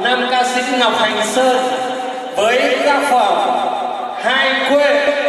nam ca sĩ Ngọc Hành Sơn với ca phẩm Hai Quê.